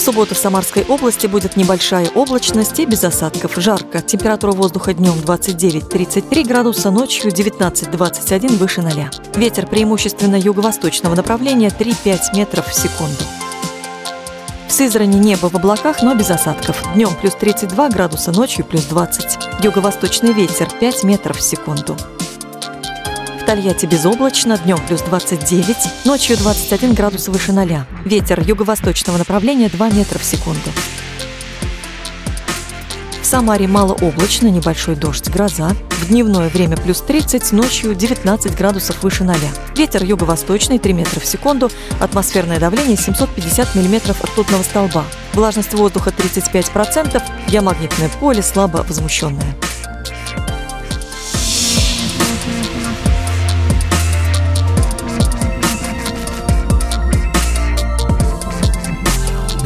В субботу в Самарской области будет небольшая облачность и без осадков. Жарко. Температура воздуха днем 29-33 градуса, ночью 19-21 выше 0. Ветер преимущественно юго-восточного направления 3-5 метров в секунду. В Сызрани небо в облаках, но без осадков. Днем плюс 32 градуса, ночью плюс 20. Юго-восточный ветер 5 метров в секунду. Тольятти безоблачно, днем плюс 29, ночью 21 градус выше 0. Ветер юго-восточного направления 2 метра в секунду. В Самаре малооблачно, небольшой дождь, гроза. В дневное время плюс 30, ночью 19 градусов выше 0. Ветер юго-восточный 3 метра в секунду, атмосферное давление 750 миллиметров ртутного столба. Влажность воздуха 35%, геомагнитное поле слабо возмущенное.